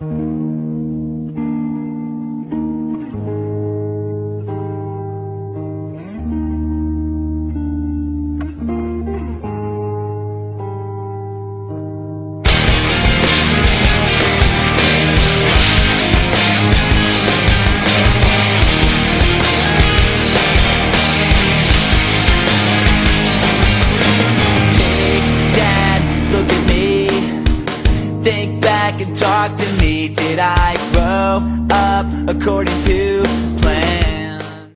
At me Think back and talk to me. Did I grow up according to